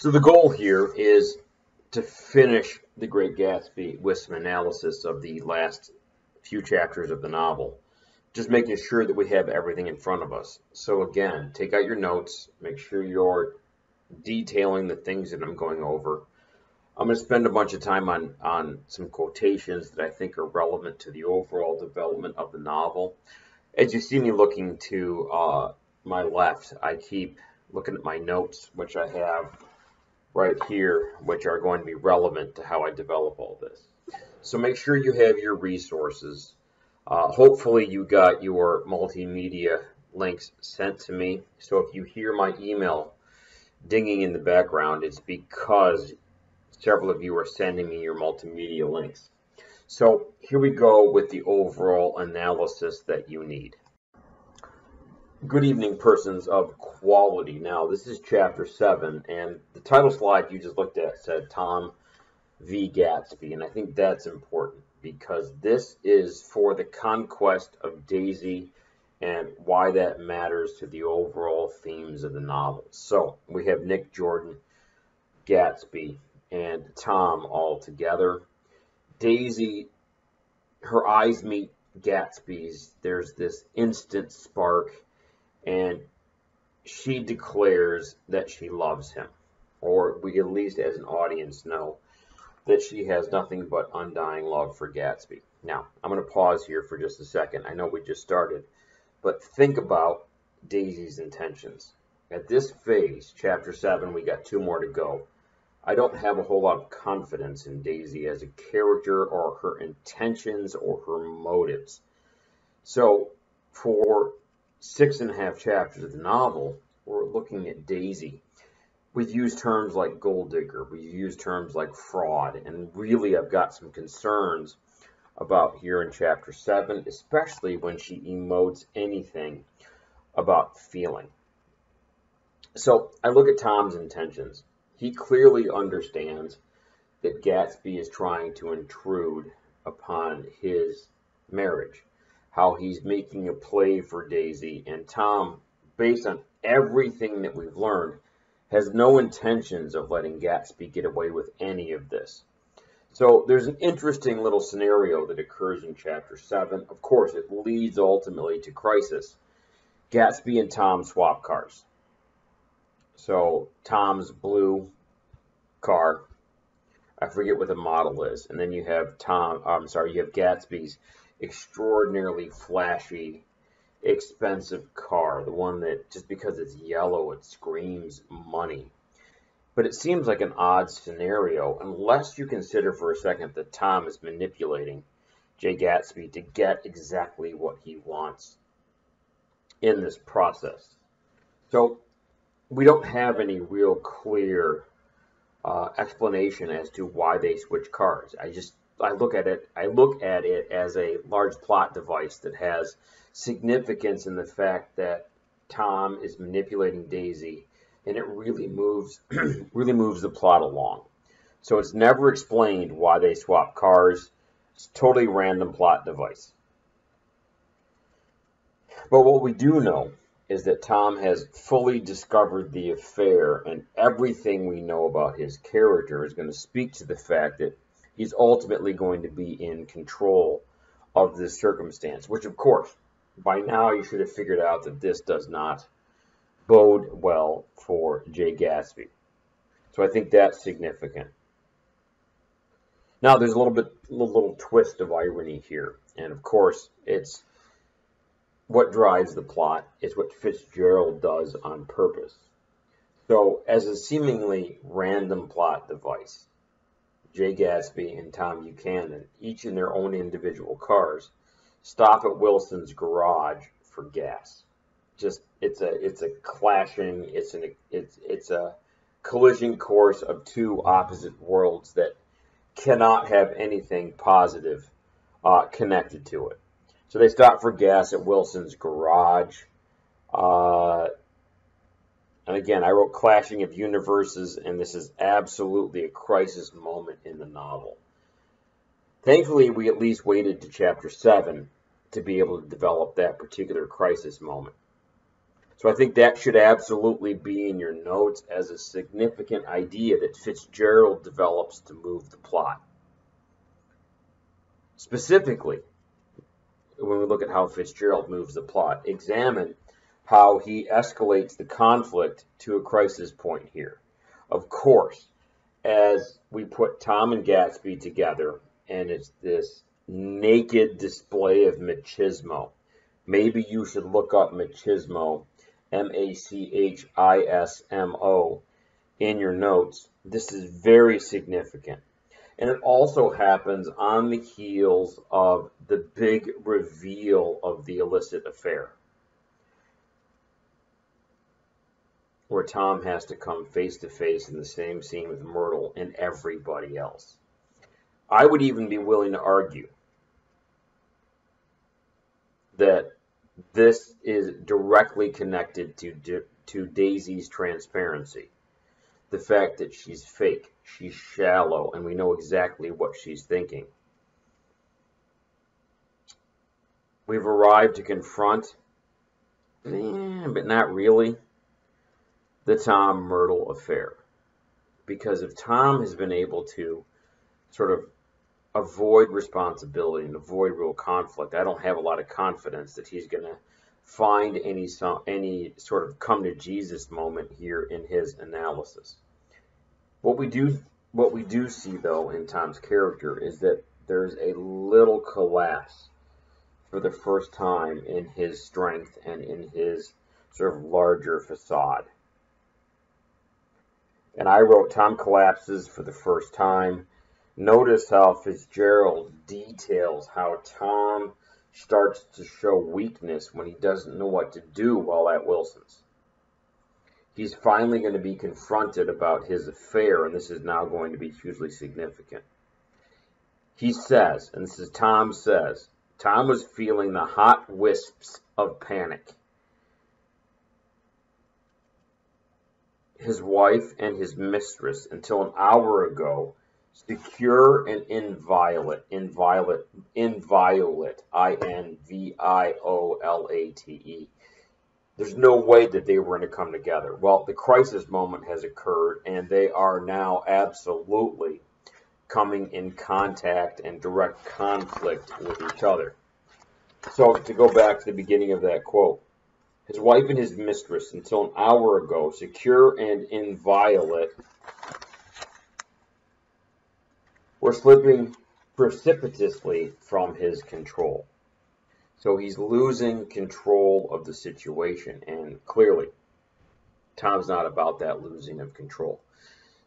So the goal here is to finish The Great Gatsby with some analysis of the last few chapters of the novel, just making sure that we have everything in front of us. So again, take out your notes, make sure you're detailing the things that I'm going over. I'm going to spend a bunch of time on, on some quotations that I think are relevant to the overall development of the novel. As you see me looking to uh, my left, I keep looking at my notes, which I have right here, which are going to be relevant to how I develop all this. So make sure you have your resources. Uh, hopefully you got your multimedia links sent to me. So if you hear my email dinging in the background, it's because several of you are sending me your multimedia links. So here we go with the overall analysis that you need. Good evening, persons of quality. Now, this is chapter 7, and the title slide you just looked at said Tom v. Gatsby, and I think that's important because this is for the conquest of Daisy and why that matters to the overall themes of the novel. So, we have Nick Jordan, Gatsby, and Tom all together. Daisy, her eyes meet Gatsby's. There's this instant spark and she declares that she loves him, or we at least as an audience know that she has nothing but undying love for Gatsby. Now, I'm going to pause here for just a second. I know we just started, but think about Daisy's intentions. At this phase, chapter 7, we got two more to go. I don't have a whole lot of confidence in Daisy as a character or her intentions or her motives. So, for six and a half chapters of the novel, we're looking at Daisy. We've used terms like gold digger, we've used terms like fraud, and really I've got some concerns about here in chapter 7, especially when she emotes anything about feeling. So I look at Tom's intentions. He clearly understands that Gatsby is trying to intrude upon his marriage how he's making a play for Daisy. And Tom, based on everything that we've learned, has no intentions of letting Gatsby get away with any of this. So there's an interesting little scenario that occurs in chapter 7. Of course, it leads ultimately to crisis. Gatsby and Tom swap cars. So Tom's blue car, I forget what the model is, and then you have Tom, I'm sorry, you have Gatsby's extraordinarily flashy, expensive car. The one that just because it's yellow, it screams money. But it seems like an odd scenario unless you consider for a second that Tom is manipulating Jay Gatsby to get exactly what he wants in this process. So we don't have any real clear uh, explanation as to why they switch cars. I just I look at it I look at it as a large plot device that has significance in the fact that Tom is manipulating Daisy and it really moves really moves the plot along. So it's never explained why they swap cars. It's totally random plot device. But what we do know is that Tom has fully discovered the affair and everything we know about his character is going to speak to the fact that he's ultimately going to be in control of this circumstance, which of course, by now you should have figured out that this does not bode well for Jay Gatsby. So I think that's significant. Now there's a little bit, a little, twist of irony here, and of course it's what drives the plot is what Fitzgerald does on purpose. So as a seemingly random plot device, Jay Gatsby and Tom Buchanan, each in their own individual cars, stop at Wilson's garage for gas. Just it's a it's a clashing, it's an it's it's a collision course of two opposite worlds that cannot have anything positive uh, connected to it. So they stop for gas at Wilson's garage. Uh, and again, I wrote Clashing of Universes, and this is absolutely a crisis moment in the novel. Thankfully, we at least waited to chapter 7 to be able to develop that particular crisis moment. So I think that should absolutely be in your notes as a significant idea that Fitzgerald develops to move the plot. Specifically, when we look at how Fitzgerald moves the plot, examine how he escalates the conflict to a crisis point here. Of course, as we put Tom and Gatsby together, and it's this naked display of machismo. Maybe you should look up machismo, M A C H I S M O, in your notes. This is very significant. And it also happens on the heels of the big reveal of the illicit affair. Where Tom has to come face to face in the same scene with Myrtle and everybody else. I would even be willing to argue that this is directly connected to, to Daisy's transparency. The fact that she's fake She's shallow, and we know exactly what she's thinking. We've arrived to confront, eh, but not really, the Tom Myrtle affair. Because if Tom has been able to sort of avoid responsibility and avoid real conflict, I don't have a lot of confidence that he's going to find any any sort of come to Jesus moment here in his analysis. What we do what we do see though in Tom's character is that there's a little collapse for the first time in his strength and in his sort of larger facade. And I wrote Tom collapses for the first time. Notice how Fitzgerald details how Tom starts to show weakness when he doesn't know what to do while at Wilson's he's finally going to be confronted about his affair, and this is now going to be hugely significant. He says, and this is Tom says, Tom was feeling the hot wisps of panic. His wife and his mistress, until an hour ago, secure and inviolate, inviolate, inviolate, I N V I O L A T E there's no way that they were going to come together. Well, the crisis moment has occurred, and they are now absolutely coming in contact and direct conflict with each other. So, to go back to the beginning of that quote, his wife and his mistress, until an hour ago, secure and inviolate, were slipping precipitously from his control. So he's losing control of the situation, and clearly, Tom's not about that losing of control.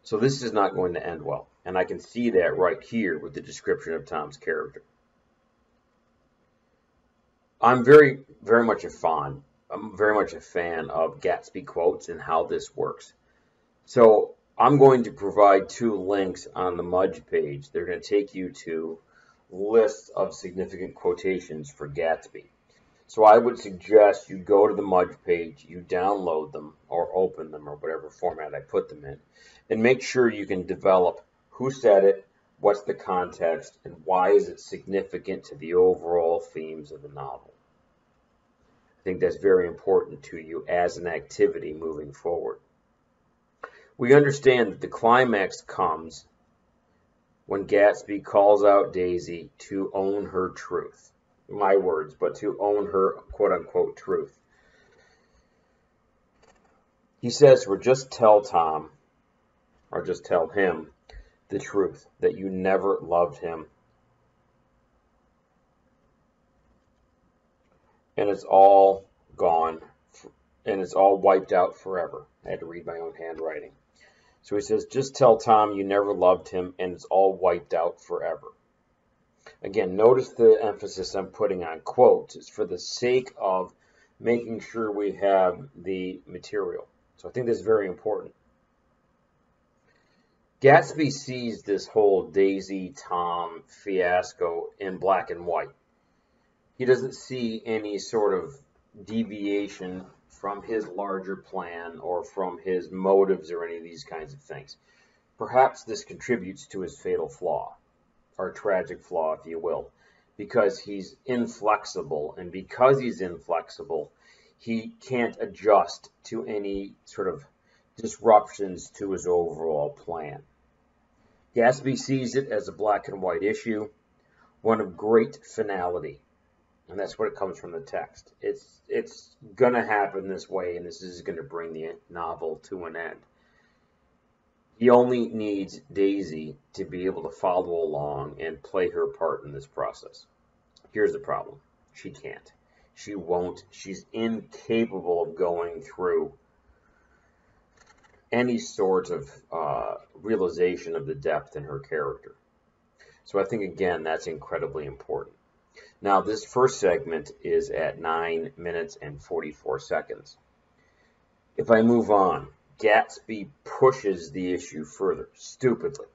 So this is not going to end well, and I can see that right here with the description of Tom's character. I'm very, very much a fan. I'm very much a fan of Gatsby quotes and how this works. So I'm going to provide two links on the Mudge page. They're going to take you to lists of significant quotations for Gatsby. So I would suggest you go to the Mudge page, you download them or open them or whatever format I put them in, and make sure you can develop who said it, what's the context, and why is it significant to the overall themes of the novel. I think that's very important to you as an activity moving forward. We understand that the climax comes when Gatsby calls out Daisy to own her truth. My words, but to own her quote unquote truth. He says "Or just tell Tom, or just tell him the truth that you never loved him. And it's all gone, and it's all wiped out forever. I had to read my own handwriting. So he says, just tell Tom you never loved him and it's all wiped out forever. Again, notice the emphasis I'm putting on quotes. It's for the sake of making sure we have the material. So I think this is very important. Gatsby sees this whole Daisy Tom fiasco in black and white. He doesn't see any sort of deviation from his larger plan or from his motives or any of these kinds of things. Perhaps this contributes to his fatal flaw, or tragic flaw, if you will, because he's inflexible, and because he's inflexible, he can't adjust to any sort of disruptions to his overall plan. Gatsby sees it as a black and white issue, one of great finality. And that's what it comes from the text. It's it's gonna happen this way, and this is gonna bring the novel to an end. He only needs Daisy to be able to follow along and play her part in this process. Here's the problem. She can't. She won't. She's incapable of going through any sort of uh, realization of the depth in her character. So I think, again, that's incredibly important. Now, this first segment is at 9 minutes and 44 seconds. If I move on, Gatsby pushes the issue further, stupidly.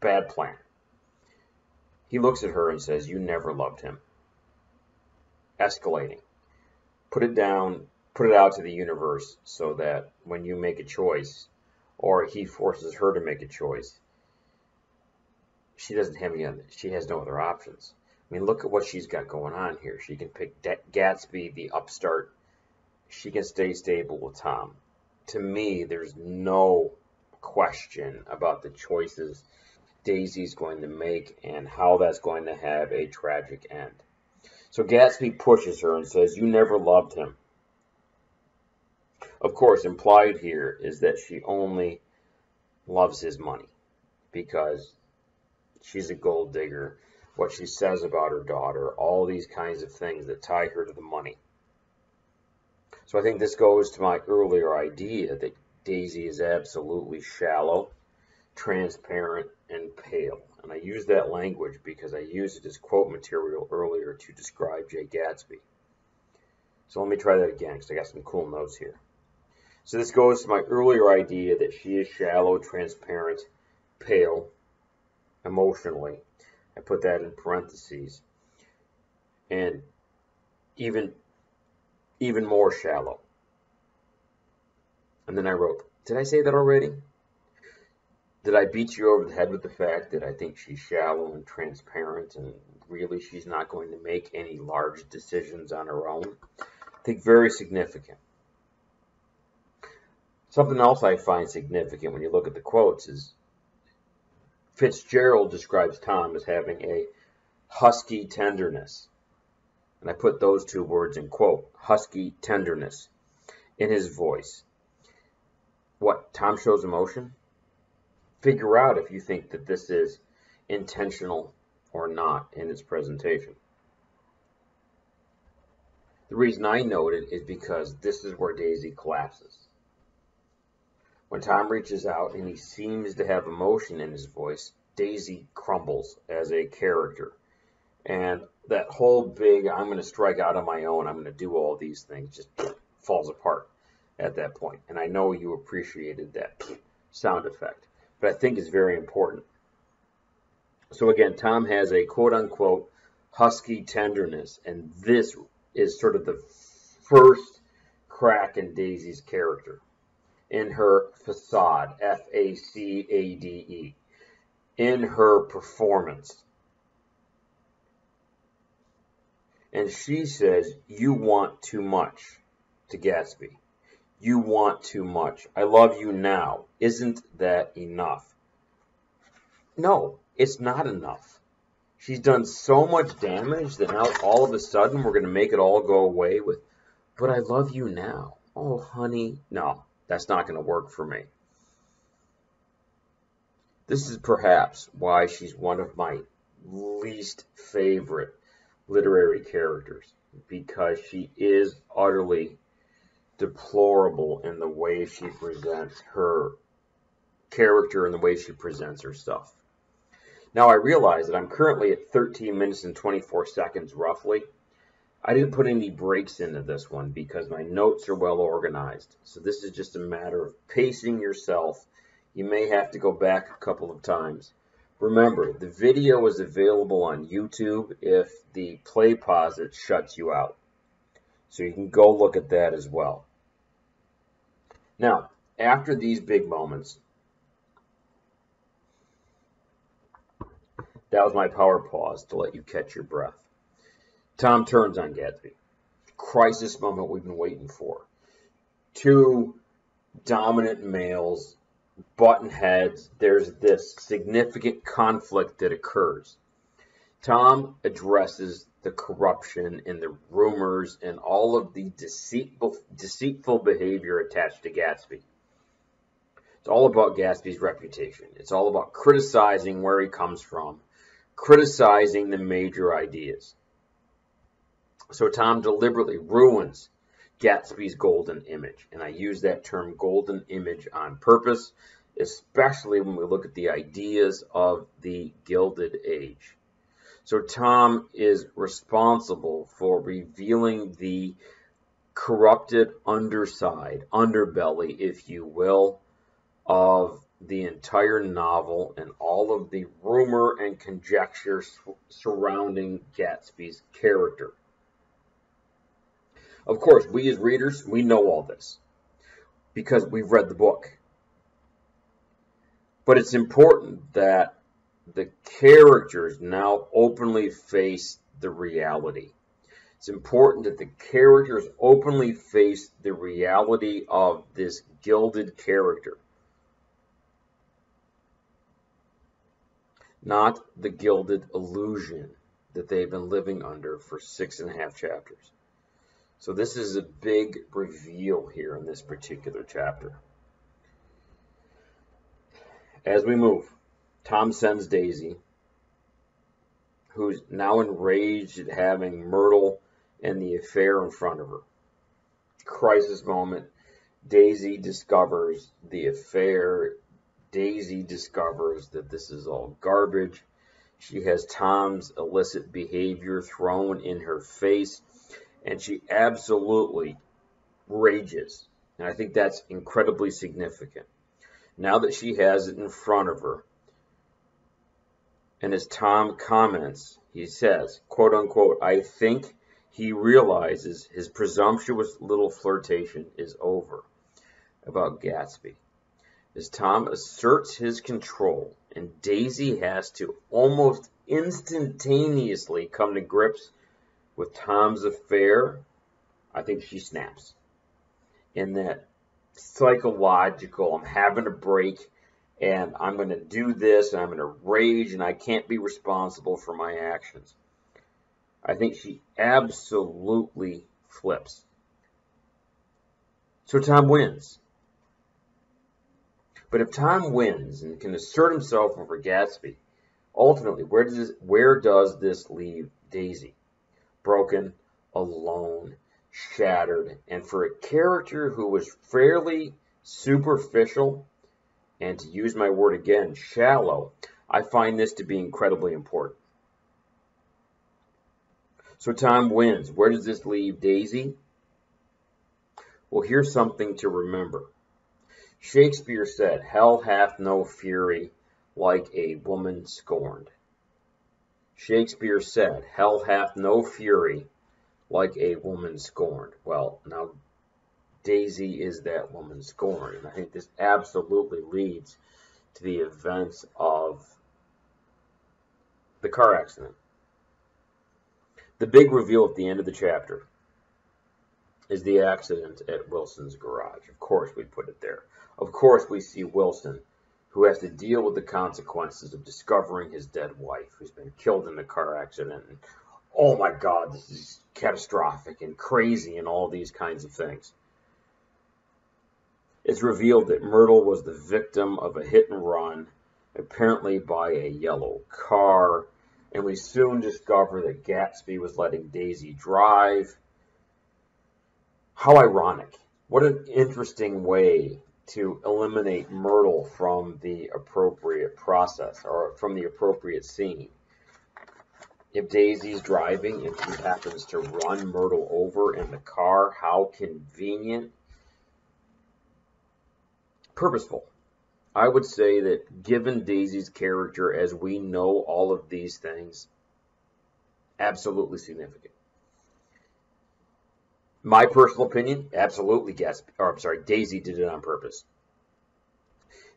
Bad plan. He looks at her and says, You never loved him. Escalating. Put it down, put it out to the universe so that when you make a choice, or he forces her to make a choice, she doesn't have any other, she has no other options. I mean, look at what she's got going on here. She can pick Gatsby, the upstart. She can stay stable with Tom. To me, there's no question about the choices Daisy's going to make and how that's going to have a tragic end. So Gatsby pushes her and says, You never loved him. Of course, implied here is that she only loves his money because she's a gold digger. What she says about her daughter, all these kinds of things that tie her to the money. So I think this goes to my earlier idea that Daisy is absolutely shallow, transparent, and pale. And I use that language because I used it as quote material earlier to describe Jay Gatsby. So let me try that again because I got some cool notes here. So this goes to my earlier idea that she is shallow, transparent, pale, emotionally. I put that in parentheses. And even even more shallow. And then I wrote, did I say that already? Did I beat you over the head with the fact that I think she's shallow and transparent and really she's not going to make any large decisions on her own? I think very significant. Something else I find significant when you look at the quotes is Fitzgerald describes Tom as having a husky tenderness. And I put those two words in quote, husky tenderness, in his voice. What, Tom shows emotion? Figure out if you think that this is intentional or not in its presentation. The reason I note it is because this is where Daisy collapses. When Tom reaches out and he seems to have emotion in his voice, Daisy crumbles as a character. And that whole big, I'm going to strike out on my own, I'm going to do all these things, just falls apart at that point. And I know you appreciated that sound effect, but I think it's very important. So again, Tom has a quote unquote husky tenderness, and this is sort of the first crack in Daisy's character in her facade, F A C A D E, in her performance. And she says, You want too much to Gatsby. You want too much. I love you now. Isn't that enough? No, it's not enough. She's done so much damage that now all of a sudden we're going to make it all go away with, but I love you now. Oh, honey. No, that's not going to work for me. This is perhaps why she's one of my least favorite literary characters because she is utterly deplorable in the way she presents her character and the way she presents her stuff. Now I realize that I'm currently at 13 minutes and 24 seconds roughly. I didn't put any breaks into this one because my notes are well organized. So this is just a matter of pacing yourself. You may have to go back a couple of times. Remember, the video is available on YouTube if the play pause it shuts you out. So you can go look at that as well. Now, after these big moments, that was my power pause to let you catch your breath. Tom turns on Gatsby. crisis moment we've been waiting for. Two dominant males button heads. There's this significant conflict that occurs. Tom addresses the corruption and the rumors and all of the deceitful, deceitful behavior attached to Gatsby. It's all about Gatsby's reputation. It's all about criticizing where he comes from, criticizing the major ideas. So Tom deliberately ruins Gatsby's golden image. And I use that term golden image on purpose, especially when we look at the ideas of the Gilded Age. So Tom is responsible for revealing the corrupted underside, underbelly, if you will, of the entire novel and all of the rumor and conjecture surrounding Gatsby's character. Of course, we as readers, we know all this because we've read the book. But it's important that the characters now openly face the reality. It's important that the characters openly face the reality of this gilded character. Not the gilded illusion that they've been living under for six and a half chapters. So this is a big reveal here in this particular chapter. As we move, Tom sends Daisy, who's now enraged at having Myrtle and the affair in front of her. Crisis moment. Daisy discovers the affair. Daisy discovers that this is all garbage. She has Tom's illicit behavior thrown in her face and she absolutely rages. And I think that's incredibly significant. Now that she has it in front of her, and as Tom comments, he says, quote unquote, I think he realizes his presumptuous little flirtation is over about Gatsby. As Tom asserts his control, and Daisy has to almost instantaneously come to grips with Tom's affair, I think she snaps. In that psychological, I'm having a break and I'm going to do this and I'm going to rage and I can't be responsible for my actions. I think she absolutely flips. So Tom wins. But if Tom wins and can assert himself over Gatsby, ultimately, where does this, where does this leave Daisy? Broken, alone, shattered. And for a character who was fairly superficial, and to use my word again, shallow, I find this to be incredibly important. So Tom wins. Where does this leave Daisy? Well, here's something to remember. Shakespeare said, Hell hath no fury like a woman scorned. Shakespeare said, Hell hath no fury like a woman scorned. Well, now Daisy is that woman scorned. And I think this absolutely leads to the events of the car accident. The big reveal at the end of the chapter is the accident at Wilson's garage. Of course, we put it there. Of course, we see Wilson who has to deal with the consequences of discovering his dead wife, who's been killed in a car accident. And, oh my God, this is catastrophic and crazy and all these kinds of things. It's revealed that Myrtle was the victim of a hit and run, apparently by a yellow car, and we soon discover that Gatsby was letting Daisy drive. How ironic. What an interesting way to eliminate Myrtle from the appropriate process or from the appropriate scene. If Daisy's driving and she happens to run Myrtle over in the car, how convenient. Purposeful. I would say that given Daisy's character as we know all of these things, absolutely significant. My personal opinion, absolutely Gatsby, or I'm sorry, Daisy did it on purpose.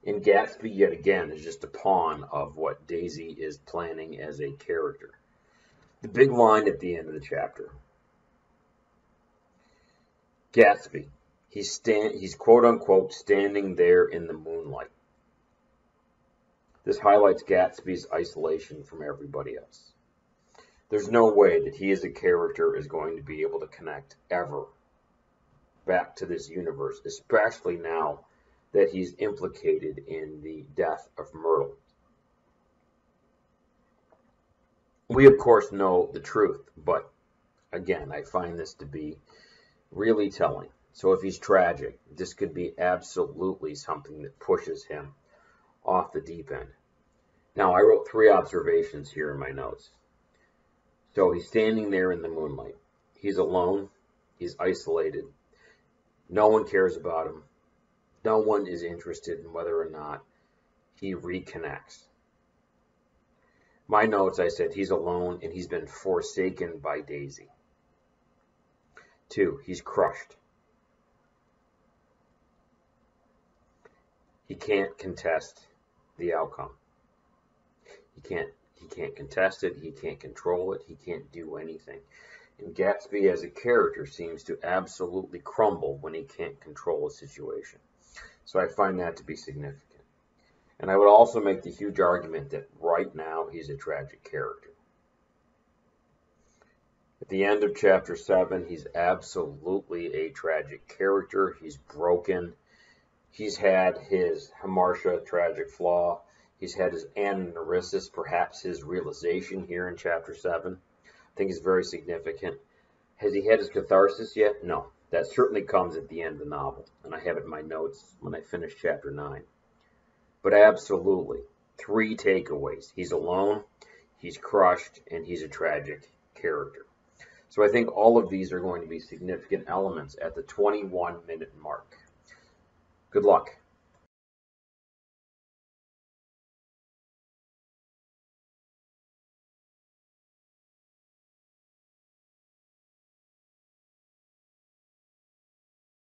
And Gatsby, yet again, is just a pawn of what Daisy is planning as a character. The big line at the end of the chapter. Gatsby. He's stand he's quote unquote standing there in the moonlight. This highlights Gatsby's isolation from everybody else. There's no way that he as a character is going to be able to connect ever back to this universe, especially now that he's implicated in the death of Myrtle. We, of course, know the truth, but again, I find this to be really telling. So if he's tragic, this could be absolutely something that pushes him off the deep end. Now, I wrote three observations here in my notes. So he's standing there in the moonlight. He's alone. He's isolated. No one cares about him. No one is interested in whether or not he reconnects. My notes, I said he's alone and he's been forsaken by Daisy. Two, he's crushed. He can't contest the outcome. He can't he can't contest it, he can't control it, he can't do anything. And Gatsby as a character seems to absolutely crumble when he can't control a situation. So I find that to be significant. And I would also make the huge argument that right now he's a tragic character. At the end of chapter 7, he's absolutely a tragic character. He's broken. He's had his Hamartia tragic flaw. He's had his anagnorisis, perhaps his realization here in chapter 7. I think is very significant. Has he had his catharsis yet? No. That certainly comes at the end of the novel, and I have it in my notes when I finish chapter 9. But absolutely, three takeaways. He's alone, he's crushed, and he's a tragic character. So I think all of these are going to be significant elements at the 21 minute mark. Good luck.